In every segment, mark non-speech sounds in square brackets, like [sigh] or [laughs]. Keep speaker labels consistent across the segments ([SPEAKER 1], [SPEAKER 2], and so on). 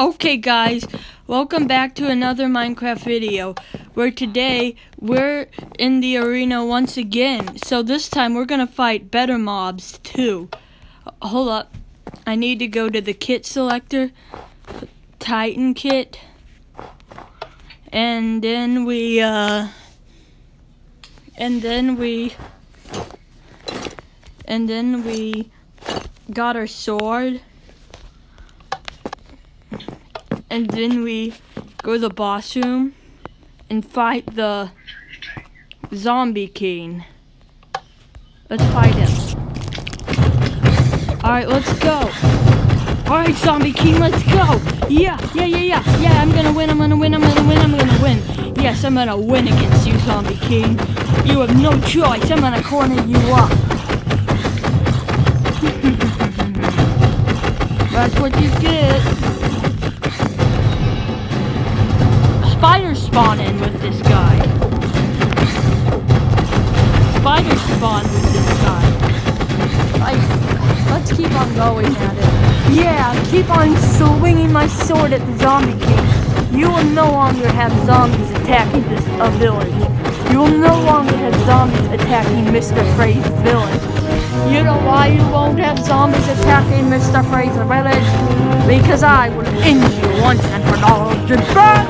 [SPEAKER 1] Okay guys, welcome back to another Minecraft video where today we're in the arena once again. So this time we're gonna fight better mobs too. Hold up, I need to go to the kit selector, Titan kit, and then we uh, and then we, and then we got our sword and then we go to the boss room and fight the zombie king. Let's fight him. Alright, let's go. Alright, zombie king, let's go. Yeah, yeah, yeah, yeah. Yeah, I'm gonna win, I'm gonna win, I'm gonna win, I'm gonna win. Yes, I'm gonna win against you, zombie king. You have no choice, I'm gonna corner you up. [laughs] That's what you get. Spiders spawn in with this guy. Spiders spawn with this guy. Like, let's keep on going at it. Yeah, keep on swinging my sword at the zombie king. You will no longer have zombies attacking this a village. You will no longer have zombies attacking Mr. Frey's village. You know why you won't have zombies attacking Mr. Frey's village? Because I will end you once and for all. Goodbye!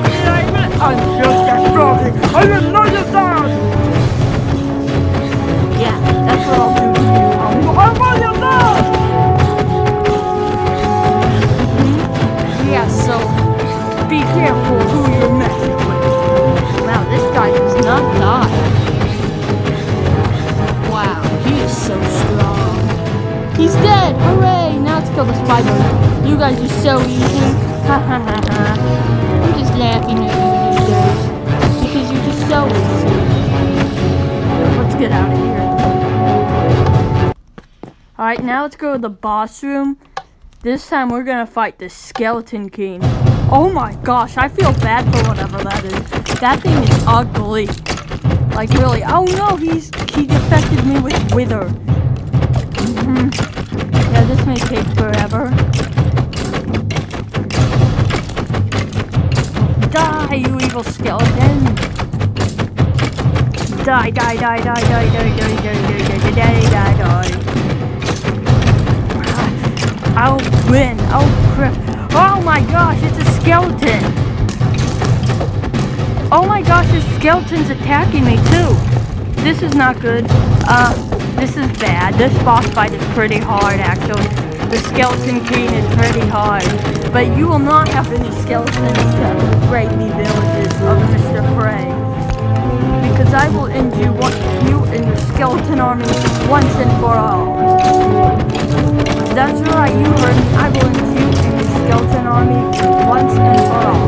[SPEAKER 1] Kill the spider. You guys are so easy. Ha ha ha ha. I'm just laughing at you guys. Because you're just so easy. Let's get out of here. Alright, now let's go to the boss room. This time we're gonna fight the Skeleton King. Oh my gosh, I feel bad for whatever that is. That thing is ugly. Like really. Oh no, he's he affected me with Wither. Mm -hmm. This may take forever. Die, you evil skeleton! Die, die, die, die, die, die, die, die, die, die, die, die, die. Die. I'll win. Oh crap. Oh my gosh, it's a skeleton. Oh my gosh, this skeleton's attacking me too. This is not good. Uh, this is bad. This boss fight is pretty hard actually. The Skeleton King is pretty hard. But you will not have any skeletons to raid the villages of Mr. Frey. Because I will end you, you and your skeleton army once and for all. That's right, you heard me. I will end you and your skeleton army once and for all.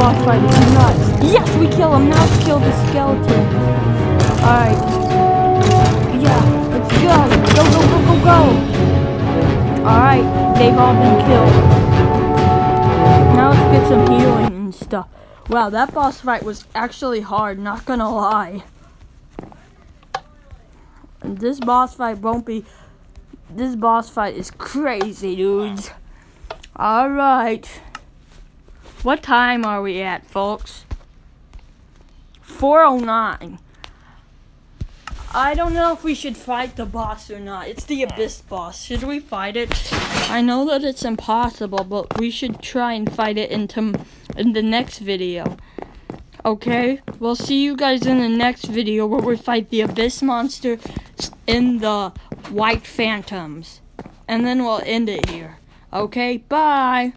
[SPEAKER 1] Boss fight is nuts. Yes, we kill him. Now let's kill the skeleton. Alright. Yeah, let's go. Go, go, go, go, go. Alright, they've all been killed. Now let's get some healing and stuff. Wow, that boss fight was actually hard, not gonna lie. This boss fight won't be... This boss fight is crazy, dudes. Alright. What time are we at, folks? 409. I don't know if we should fight the boss or not. It's the Abyss boss. Should we fight it? I know that it's impossible, but we should try and fight it into in the next video. Okay? We'll see you guys in the next video where we fight the Abyss monster in the White Phantoms. And then we'll end it here. Okay? Bye!